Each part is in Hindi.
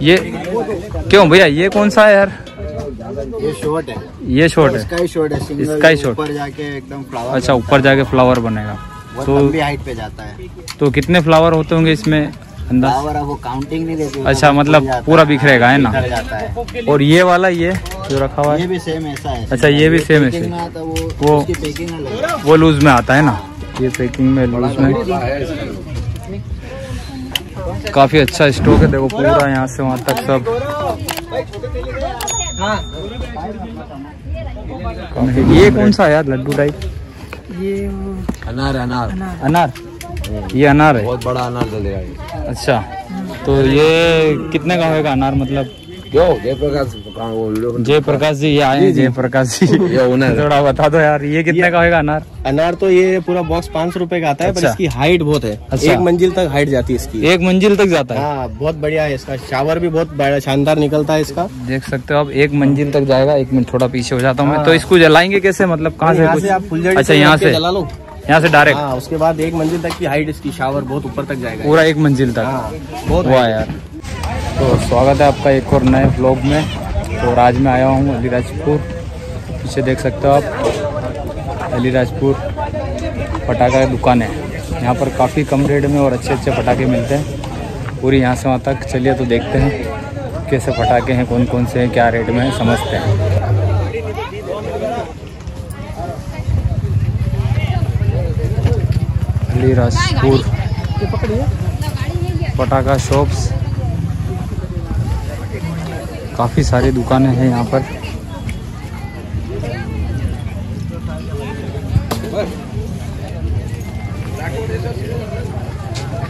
ये क्यों भैया ये कौन सा है यार? ये शॉर्ट है। ये शॉर्ट है। स्काई शॉर्ट है सिंगल Sky short। ऊपर जाके एकदम फ्लावर अच्छा ऊपर जाके फ्लावर बनेगा। तो हाइट पे जाता है। तो कितने फ्लावर होते होंगे इसमें अंदाज? फ्लावर वो काउंटिंग नहीं देती अच्छा, मतलब पूरा बिखरेगा, है ना? और ये वाला ये जो रखा हुआ ये है भी सेम ऐसा है। अच्छा, ये भी same ऐसे। वो वो लूज में आता है ना? ये पैकिंग में लूज में। काफ़ी अच्छा स्टॉक है देखो पूरा यहाँ से वहाँ तक सब। ये कौन सा यार लड्डू टाइप अनार अनार। अनार? ये अनार है? बहुत बड़ा अनार चलेगा अच्छा तो ये कितने का होगा अनार मतलब? क्यों जयप्रकाश कहाँ वो लोग जयप्रकाश जी ये आए हैं जयप्रकाश जी। ये थोड़ा बता दो यार ये कितने का होगा अनार? अनार तो ये पूरा बॉक्स पाँच सौ रूपए का आता है पर अच्छा। इसकी हाइट बहुत है। अच्छा। एक मंजिल तक हाइट जाती है इसकी। एक मंजिल तक जाता है? हाँ बहुत बढ़िया है इसका। शावर भी बहुत बड़ा शानदार निकलता है इसका। देख सकते हो आप एक मंजिल तक जाएगा एक मिनट थोड़ा पीछे हो जाता हूँ मैं। तो इसको जलाएँगे कैसे? मतलब कहाँ से यहाँ कुछ से आप अच्छा यहाँ से। जला लो। यहाँ से डायरेक्ट हाँ उसके बाद एक मंजिल तक की हाइट इसकी शावर बहुत ऊपर तक जाएगा। पूरा एक मंजिल तक। हाँ बहुत वाह यार। तो स्वागत है आपका एक और नए ब्लॉग में। तो आज मैं आया हूँ, अलीराजपुर। पीछे देख सकते हो आप। अलीराजपुर पटाखा की दुकान है। यहाँ पर काफ़ी कम रेट में और अच्छे अच्छे पटाखे मिलते हैं। पूरी यहाँ से वहाँ तक। चलिए तो देखते हैं, कैसे पटाखे हैं कौन कौन से हैं, क्या रेट में समझते हैं। अलीराजपुर पटाखा शॉप्स। काफ़ी सारी दुकानें हैं यहाँ पर।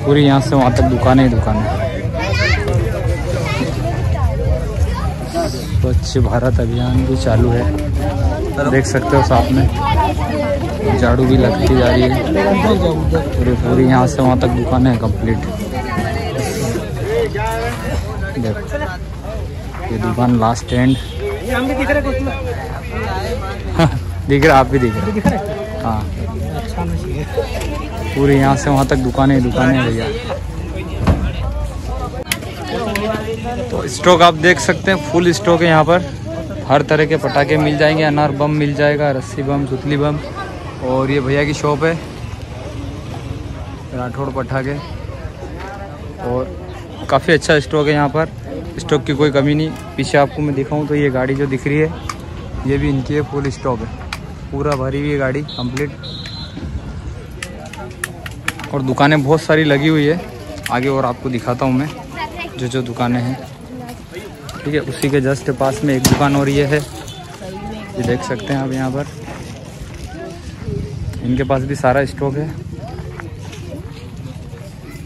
पूरी यहाँ से वहाँ तक दुकानें ही दुकानें। स्वच्छ भारत अभियान भी चालू है। देख सकते हो साथ में। झाड़ू भी लगती जा रही है। पूरी पूरी यहाँ से वहाँ तक दुकानें हैं कंप्लीट देखो। ये दुकान लास्ट एंड दिख रहा, आप भी दिख रहे हाँ। पूरी यहाँ से वहाँ तक दुकानें दुकानें भैया। तो स्टॉक आप देख सकते हैं फुल स्टॉक है यहाँ पर। हर तरह के पटाखे मिल जाएँगे, अनार बम मिल जाएगा, रस्सी बम, सुतली बम। और ये भैया की शॉप है। राठौड़ पटाखे। और काफ़ी अच्छा स्टॉक है यहाँ पर। स्टॉक की कोई कमी नहीं। पीछे आपको मैं दिखाऊँ तो ये गाड़ी जो दिख रही है, ये भी इनकी है फुल स्टॉक है। पूरा भरी हुई गाड़ी कंप्लीट और दुकानें बहुत सारी लगी हुई है। आगे और आपको दिखाता हूँ मैं, जो जो दुकानें हैं। ठीक है, उसी के जस्ट पास में एक दुकान और ये है। ये देख सकते हैं आप यहाँ पर। इनके पास भी सारा स्टॉक है।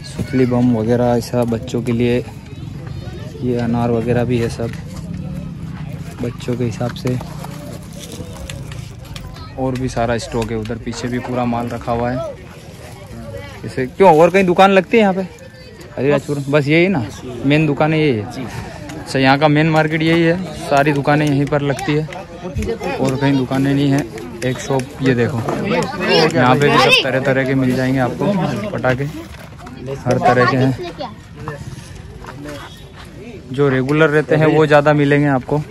सुतली बम वगैरह, ऐसा बच्चों के लिए ये अनार वगैरह भी है सब बच्चों के हिसाब से। और भी सारा स्टॉक है उधर पीछे भी पूरा माल रखा हुआ है। जैसे क्यों और कहीं दुकान लगती है यहाँ पे? हरिराजपुर बस। यही ना? मेन दुकानें यही है। अच्छा यहाँ का मेन मार्केट यही है। सारी दुकानें यहीं पर लगती है। और कहीं दुकानें नहीं है। एक शॉप ये देखो। यहाँ पे भी सब तरह तरह के मिल जाएँगे आपको पटाखे। हर तरह के हैं। जो रेगुलर रहते हैं वो ज़्यादा मिलेंगे आपको।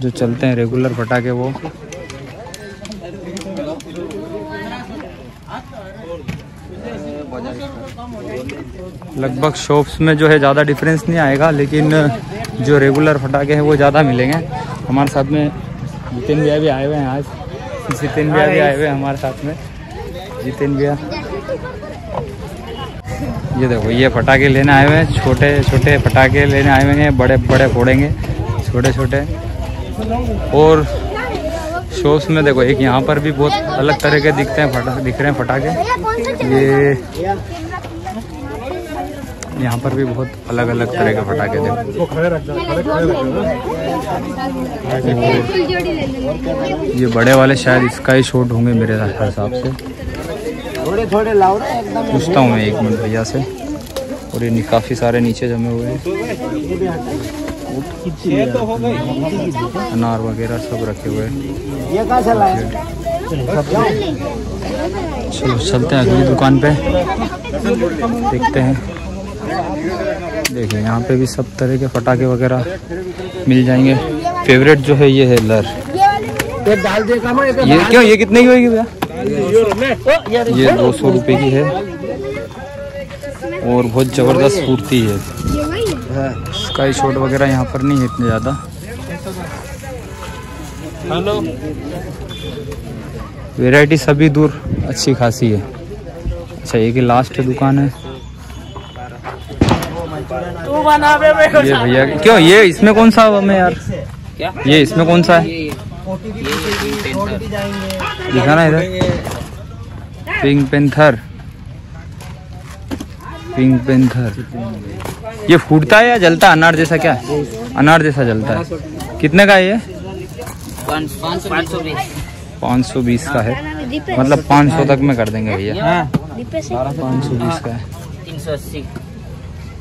जो चलते हैं रेगुलर पटाखे वो। लगभग शॉप्स में जो है ज़्यादा डिफरेंस नहीं आएगा लेकिन जो रेगुलर पटाखे हैं वो ज़्यादा मिलेंगे। हमारे साथ में जितिन भैया भी आए हुए हैं आज। जितिन भैया भी आए हुए हैं हमारे साथ में। जितिन भैया। ये देखो ये पटाखे लेने आए हुए हैं छोटे छोटे पटाखे लेने आए हुए हैं बड़े बड़े फोड़ेंगे छोटे छोटे। और शॉप्स में देखो एक यहाँ पर भी बहुत अलग तरह के दिखते हैं फटा दिख रहे हैं पटाखे। ये यहाँ पर भी बहुत अलग अलग तरह के पटाखे देखो। ये बड़े वाले शायद इसका ही शॉट होंगे मेरे हिसाब से। थोड़े थोड़े लाओ ना एकदम पूछता हूँ मैं एक मिनट भैया से। और ये काफ़ी सारे नीचे जमे हुए हैं। अनार वगैरह सब रखे हुए हैं। ये कहाँ चला चलो चलते हैं अगली दुकान पे। देखते हैं। देखिए यहाँ पे भी सब तरह के पटाखे वगैरह मिल जाएँगे। फेवरेट जो है ये है लर। ये क्यों? ये कितने की होगी भैया? ये दो सौ रुपये की है। और बहुत ज़बरदस्त फूटती है। स्काई शॉट वगैरह यहाँ पर नहीं है इतने ज़्यादा। हेलो वैरायटी सभी दूर अच्छी खासी है। अच्छा ये की लास्ट दुकान है। ये भैया क्यों ये इसमें कौन सा हमें यार? ये इसमें कौन सा है? दिखा ना इधर। पिंक पेंथर पिंक पेंथर ये फूटता है या जलता है? अनार जैसा क्या? है अनार जैसा जलता है। कितने का है ये? पाँच सौ बीस। का है। मतलब पाँच सौ तक में कर देंगे भैया। पाँच सौ बीस। का है।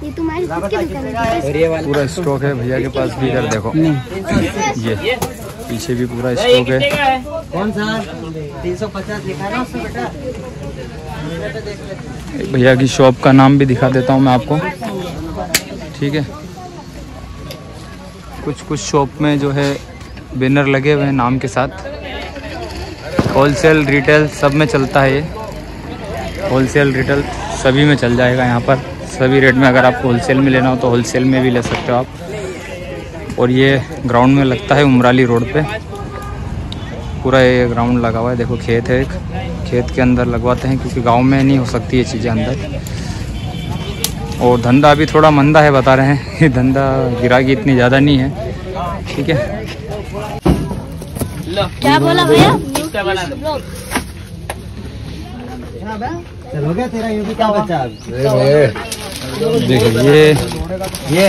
ये है पूरा स्टॉक है भैया के पास भी इधर देखो। ये। पीछे भी पूरा स्टॉक है। कौन सा? तीन सौ पचास लिखा ना बेटा। भैया की शॉप का नाम भी दिखा देता हूँ मैं आपको। ठीक है। कुछ कुछ शॉप में जो है बैनर लगे हुए हैं नाम के साथ। होलसेल रिटेल सब में चलता है ये। होलसेल रिटेल सभी में चल जाएगा यहाँ पर। सभी रेट में अगर आपको होलसेल में लेना हो तो होलसेल में भी ले सकते हो आप। और ये ग्राउंड में लगता है उमराली रोड पे। पूरा ये ग्राउंड लगा हुआ है। देखो खेत है एक। खेत के अंदर लगवाते हैं क्योंकि गाँव में नहीं हो सकती ये चीज़ें अंदर। और धंधा अभी थोड़ा मंदा है बता रहे हैं। ये धंधा गिराकी इतनी ज़्यादा नहीं है। ठीक है। क्या बोला भैया? चल हो गया तेरा? ये भी क्या बचा? अब? देखो ये ये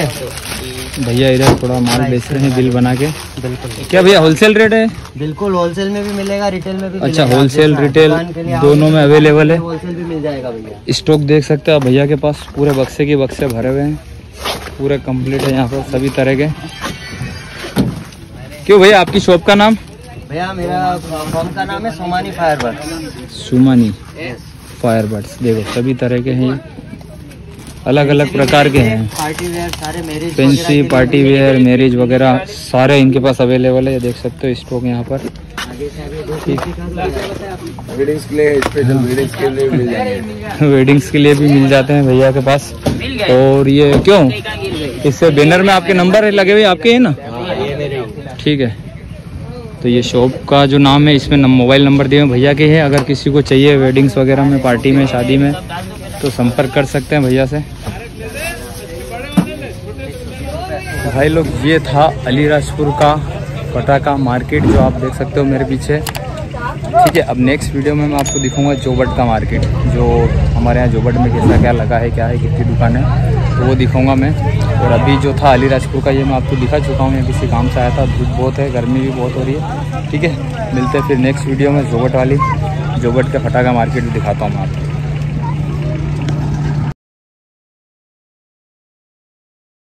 भैया इधर थोड़ा माल बेच रहे हैं बिल बना के। बिल्कुल। क्या भैया होलसेल रेट है? बिल्कुल होलसेल में भी मिलेगा रिटेल में भी अच्छा होलसेल रिटेल के लिए दोनों में अवेलेबल है होलसेल भी मिल जाएगा भैया। स्टॉक देख सकते हो भैया के पास। पूरे बक्से के बक्से भरे हुए हैं। पूरे कंप्लीट है यहाँ पर सभी तरह के। क्यों भैया आपकी शॉप का नाम? भैया मेरा फॉर्म का नाम है सोमानी फायर सुमनी फायर बर्ड्स देखो सभी तरह के हैं। अलग अलग प्रकार के हैं। पार्टी वेयर सारे marriage fancy party wear marriage वगैरह सारे इनके पास अवेलेबल है। देख सकते हो स्टॉक यहाँ पर। वेडिंग्स के लिए स्पेशल वेडिंग्स के लिए मिल जाएँगे। वेडिंग्स के लिए भी मिल जाते हैं भैया के पास। और ये क्यों? इससे बैनर में आपके नंबर लगे हुए आपके हैं ना? ठीक है। तो ये शॉप का जो नाम है इसमें मोबाइल नंबर दिए हुए भैया के हैं। अगर किसी को चाहिए वेडिंग्स वगैरह में पार्टी में शादी में तो संपर्क कर सकते हैं भैया से। भाई लोग, ये था अलीराजपुर का पटाखा मार्केट, जो आप देख सकते हो मेरे पीछे। ठीक है, अब नेक्स्ट वीडियो में मैं आपको दिखाऊँगा जोबट का मार्केट, जो हमारे यहाँ जोबट में कैसा क्या लगा है, क्या है, कितनी दुकान है तो वो दिखाऊँगा मैं। और अभी जो था अलीराजपुर का, ये मैं आपको दिखा चुका हूँ, यहाँ किसी काम से आया था, धूप बहुत है, गर्मी भी बहुत हो रही है। ठीक है, मिलते हैं फिर नेक्स्ट वीडियो में जोबट वाली, जोबट का फटाखा मार्केट भी दिखाता हूँ मैं आपको।